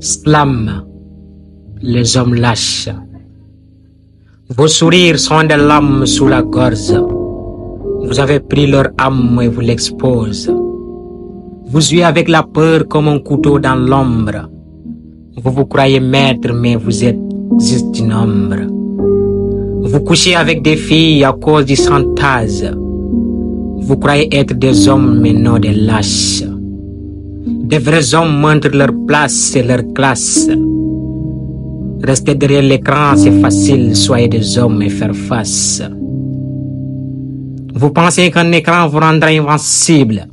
Slam, les hommes lâches. Vos sourires sont des lames sous la gorge. Vous avez pris leur âme et vous l'exposez. Vous jouez avec la peur comme un couteau dans l'ombre. Vous vous croyez maître, mais vous êtes juste une ombre. Vous couchez avec des filles à cause du chantage. Vous croyez être des hommes, mais non des lâches. Des vrais hommes montrent leur place et leur classe. Rester derrière l'écran, c'est facile, soyez des hommes et faire face. Vous pensez qu'un écran vous rendra invincible.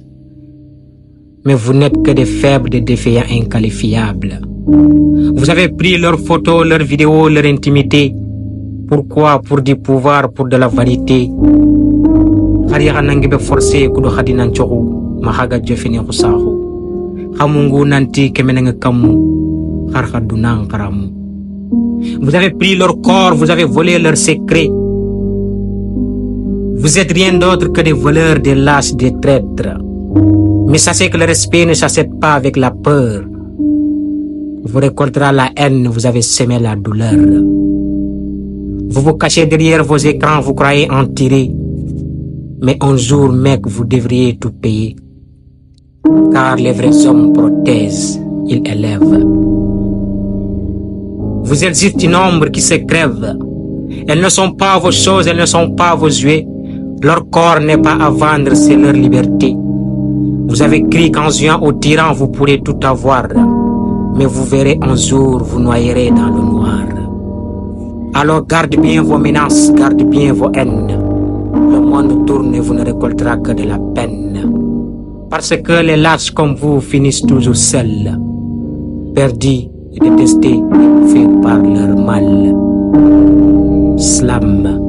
Mais vous n'êtes que des faibles, des défaillants inqualifiables. Vous avez pris leurs photos, leurs vidéos, leur intimité. Pourquoi? Pour du pouvoir, pour de la vanité. Forcé nanti. Vous avez pris leur corps, vous avez volé leurs secrets. Vous êtes rien d'autre que des voleurs, des lâches, des traîtres. Mais sachez que le respect ne s'achète pas avec la peur. Vous récolterez la haine, vous avez semé la douleur. Vous vous cachez derrière vos écrans, vous croyez en tirer. Mais un jour, mec, vous devriez tout payer. Car les vrais hommes protègent, ils élèvent. Vous êtes une ombre qui se crève. Elles ne sont pas vos choses, elles ne sont pas vos yeux. Leur corps n'est pas à vendre, c'est leur liberté. Vous avez crié qu'en jouant au tyran, vous pourrez tout avoir. Mais vous verrez un jour, vous noyerez dans le noir. Alors garde bien vos menaces, garde bien vos haines. Le monde tourne et vous ne récolterez que de la peine. Parce que les lâches comme vous finissent toujours seuls, perdus et détestés bouffés par leur mal. Slam.